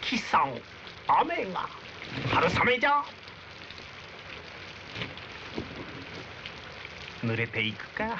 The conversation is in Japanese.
月さん雨が春雨じゃ濡れていくか。